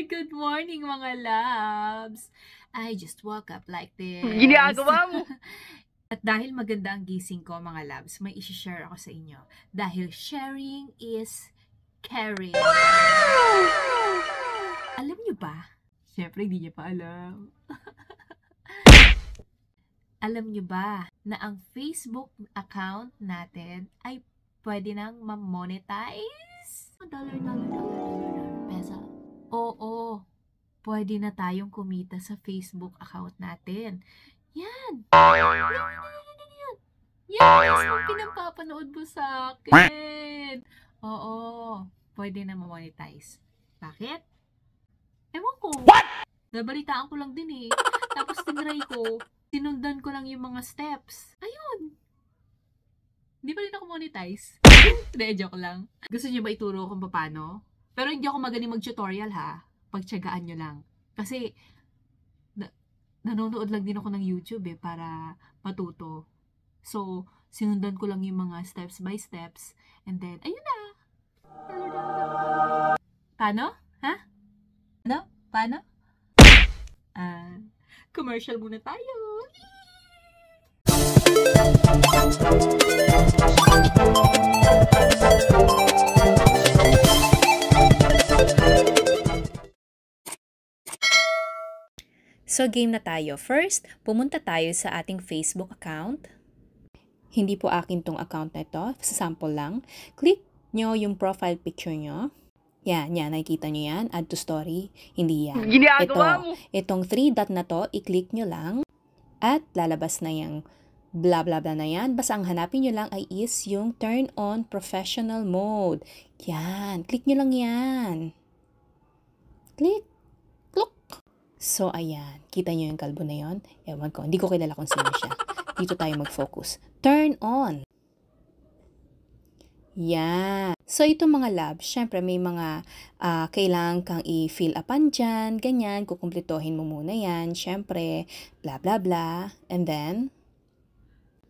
Good morning mga loves! I just woke up like this. Ginagawa mo. At dahil maganda ang gising ko mga loves, may isi-share ako sa inyo. Dahil sharing is caring. Alam nyo ba? Siyempre, hindi nyo pa alam. alam nyo ba na ang Facebook account natin ay pwede nang ma-monetize? Dollar, dollar, dollar, dollar, dollar. Oo, pwede na tayong kumita sa Facebook account natin. Yan! Yan, yan, yan, yan. Yes! Yung pinapapanood mo sa akin. Oo, pwede na ma-monetize. Bakit? Ewan ko. What? Nabalitaan ko lang din eh. Tapos tinry ko. Sinundan ko lang yung mga steps. Ayun. Hindi pa rin ako monetize. Hindi, joke lang. Gusto niyo ba ituro kung paano? Pero hindi ako magaling mag-tutorial ha. Pagtsagaan nyo lang. Kasi, na- nanonood lang din ako ng YouTube eh, para matuto. So, sinundan ko lang yung mga steps by steps. And then, ayun na. Paano? Ha? Ano? Paano? Ah, commercial muna tayo. So, game na tayo. First, pumunta tayo sa ating Facebook account. Hindi po akin tong account na ito. Sa sample lang. Click nyo yung profile picture nyo. Yan, yan. Nakikita nyo yan. Add to story. Hindi yan. Ginagawa Ito. mo. Itong three dot na to, i-click nyo lang. At lalabas na yung blah blah blah na yan. Basta ang hanapin nyo lang ay is yung turn on professional mode. Yan. Click nyo lang yan. Click. Look. So, ayan. Kita nyo yung kalbo na yon? Ewan ko. Hindi ko kilala kung sino siya. Dito tayo mag-focus. Turn on. Yan. So, ito mga labs, syempre may mga ah, kailangan kang i-fill upan dyan, ganyan, kukumpletohin mo muna yan, syempre, bla bla bla. And then,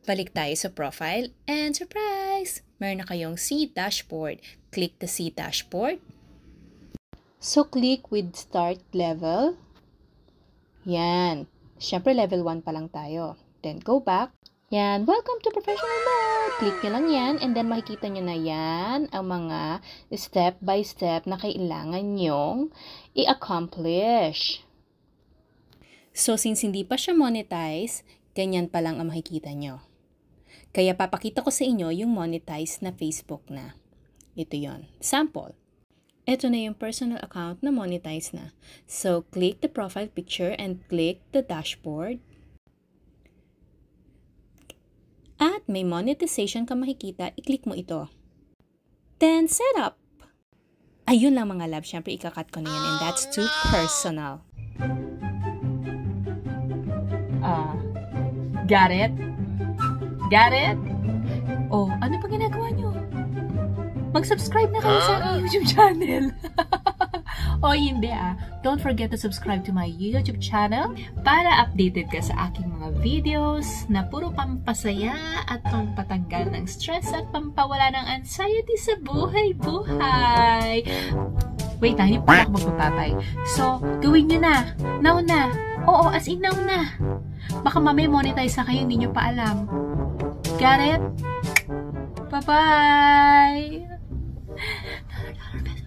balik tayo sa profile, and surprise! Meron na kayong C dashboard. Click the C dashboard. So, click with start level. Yan. Syempre, level 1 pa lang tayo. Then, go back. Yan. Welcome to professional mode. Click nyo lang yan. And then, makikita nyo na yan ang mga step by step na kailangan nyong i-accomplish. So, since hindi pa siya monetize, ganyan pa lang ang makikita nyo. Kaya papakita ko sa inyo yung monetize na Facebook na. Ito yon Sample. Ito na yung personal account na monetize na. So, click the profile picture and click the dashboard. At may monetization ka makikita, i-click mo ito. Then, set up. Ayun lang mga love, syempre ikakat ko na yan and that's too personal. Ah, got it? Got it? Oh, ano pa ginagawa nyo? Mag-subscribe na kayo sa aking YouTube channel. o hindi ah, don't forget to subscribe to my YouTube channel para updated ka sa aking mga videos na puro pampasaya at pampatanggal ng stress at pampawala ng anxiety sa buhay-buhay. Wait ah, hindi pa ako magpapapay. So, gawin nyo na. Now na. Oo, as in now na. Baka mamaya monetize na kayo, hindi nyo pa alam. Got it? Bye-bye! color pencil.